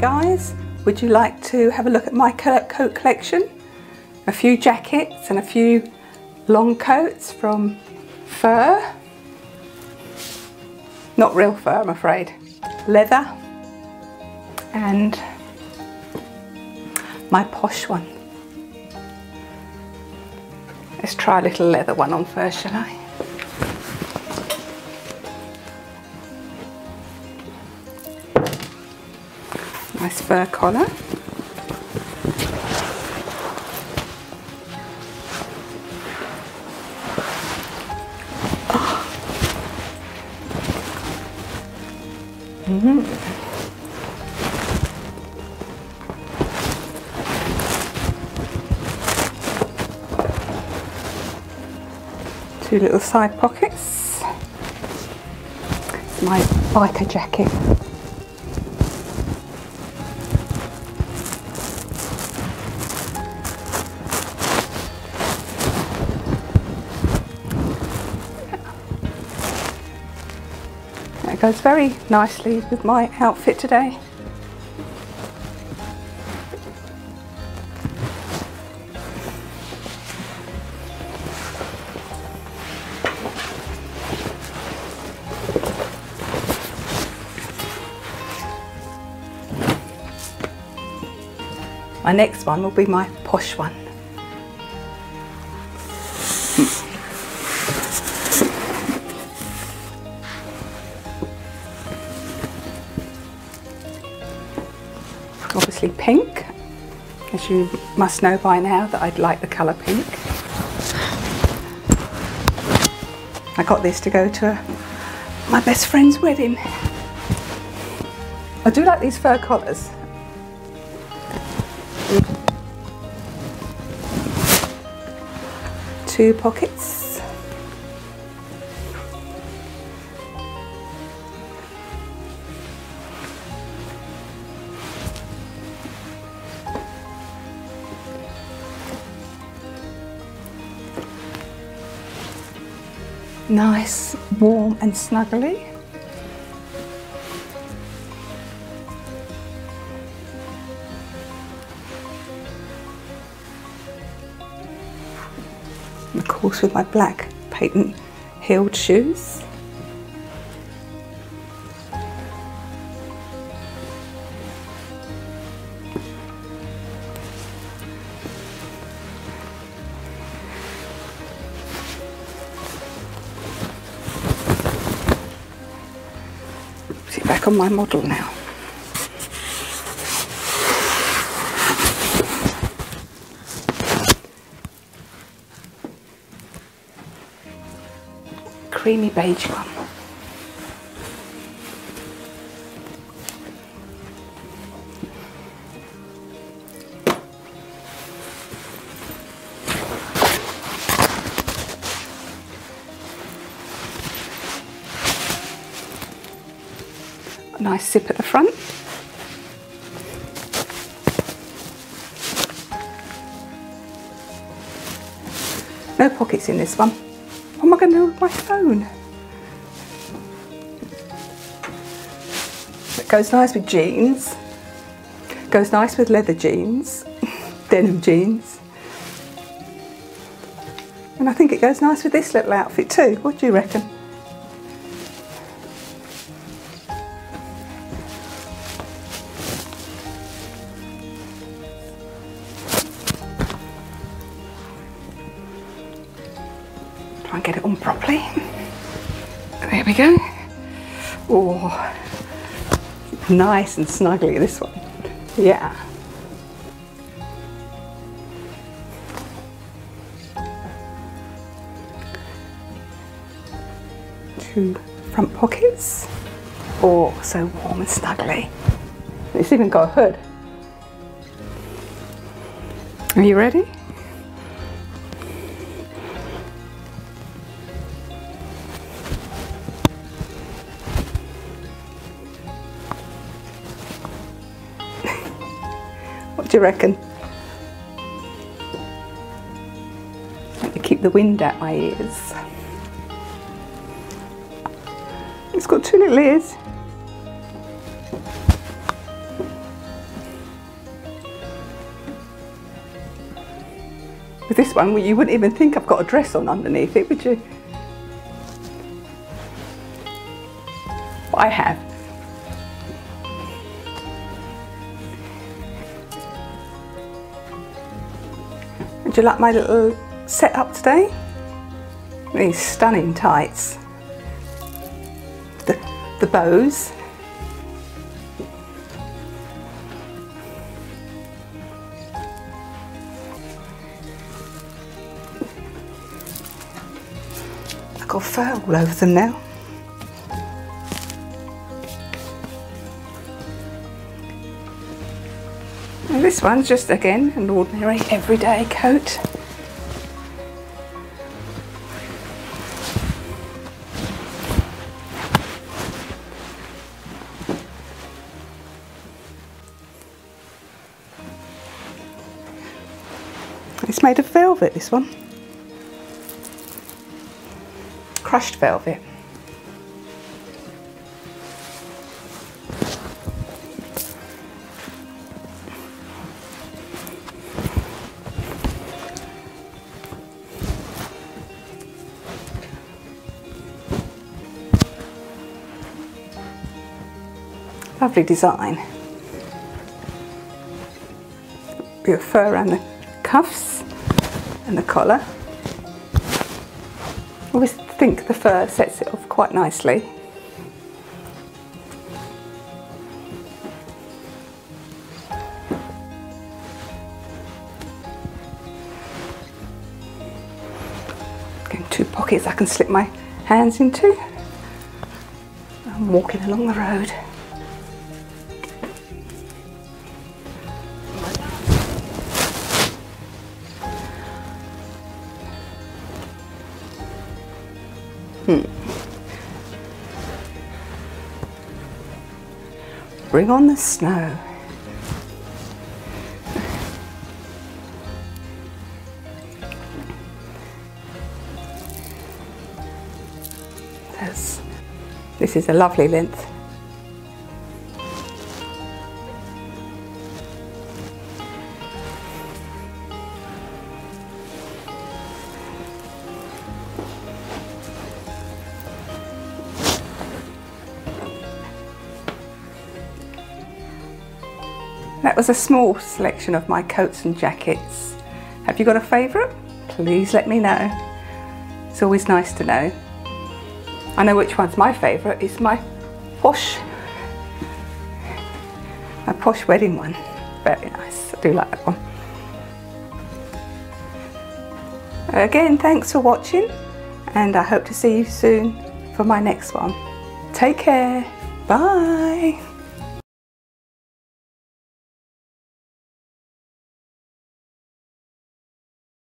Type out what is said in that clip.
guys, would you like to have a look at my coat collection? A few jackets and a few long coats from fur. Not real fur I'm afraid. Leather and my posh one. Let's try a little leather one on first, shall I? Nice fur collar. Mm -hmm. Two little side pockets. It's my biker jacket. It goes very nicely with my outfit today. My next one will be my posh one. Obviously pink, as you must know by now that I'd like the colour pink. I got this to go to my best friend's wedding. I do like these fur collars. Two pockets. Nice, warm and snuggly. of course with my black patent heeled shoes. Back on my model now. creamy beige one. Nice zip at the front. No pockets in this one. What am I going to do with my phone? It goes nice with jeans. Goes nice with leather jeans, denim jeans. And I think it goes nice with this little outfit too. What do you reckon? Try and get it on properly. There we go. Oh, nice and snuggly this one. Yeah. Two front pockets. Oh, so warm and snuggly. It's even got a hood. Are you ready? do you reckon? Let me keep the wind out my ears. It's got two little ears. With this one, you wouldn't even think I've got a dress on underneath it, would you? I have. Would you like my little setup today? These stunning tights. The, the bows. I've got fur all over them now. And this one's just again an ordinary everyday coat. It's made of velvet, this one. Crushed velvet. Lovely design. Of fur around the cuffs and the collar. I always think the fur sets it off quite nicely. Getting two pockets I can slip my hands into. I'm walking along the road. Hmm. Bring on the snow. This, this is a lovely length. That was a small selection of my coats and jackets. Have you got a favourite? Please let me know. It's always nice to know. I know which one's my favourite. It's my posh, my posh wedding one. Very nice. I do like that one. Again, thanks for watching and I hope to see you soon for my next one. Take care. Bye.